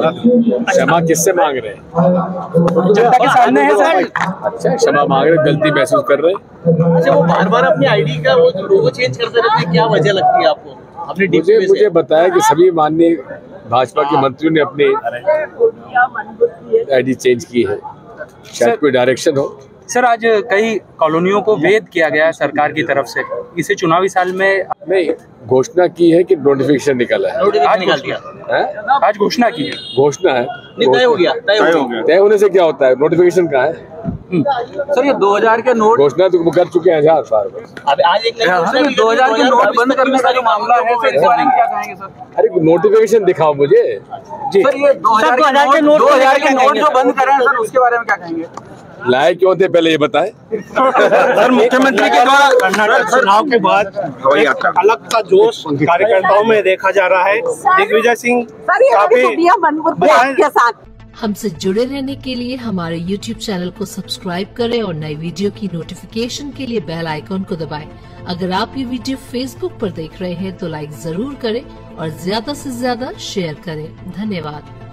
क्षमा किससे मांग रहे हैं? जनता के सामने है? सर अच्छा क्षमा मांग रहे गलती महसूस कर रहे हैं? अच्छा वो बार बार अपनी आईडी का वो लोगो चेंज करते रहते हैं क्या वजह लगती है आपको? अपने मुझे मुझे बताया कि सभी माननीय भाजपा के मंत्रियों ने अपनी आईडी चेंज की है। शायद कोई डायरेक्शन हो। सर आज कई कॉलोनियों को वेद किया गया सरकार की तरफ़ से। इसे चुनावी साल में नहीं घोषणा की है कि नोटिफिकेशन निकला है। नोटिफिकेशन निकाल दिया हैं? आज घोषणा की है। घोषणा है। तय हो गया तय हो गया। तय होने से क्या होता है? नोटिफिकेशन कहाँ है? सर ये 2000 के नोट घोषणा तो कर चुके हैं हज़ार बार अब आज एक दो हज़ार के नोट बंद करने का जो मामला है सर इस बारे में। क्या कहेंगे सर? अरे नोटिफिकेशन दिखाओ मुझे। जी सर ये दो हज़ार के नोट दो हज़ार के नोट जो बंद करे हैं सर उसके बारे में क्या कहेंगे? लाए क्यों थे पहले ये बताएँ? सर मुख्यमंत्री के द्वारा कर्नाटक चुनाव के बाद एक अलग का जोश कार्यकर्ताओं में देखा जा रहा है। दिग्विजय सिंह काफ़ी साथ। हमसे जुड़े रहने के लिए हमारे YouTube चैनल को सब्सक्राइब करें और नई वीडियो की नोटिफिकेशन के लिए बेल आइकॉन को दबाएँ। अगर आप ये वीडियो Facebook पर देख रहे हैं तो लाइक ज़रूर करें और ज़्यादा से ज़्यादा शेयर करें। धन्यवाद।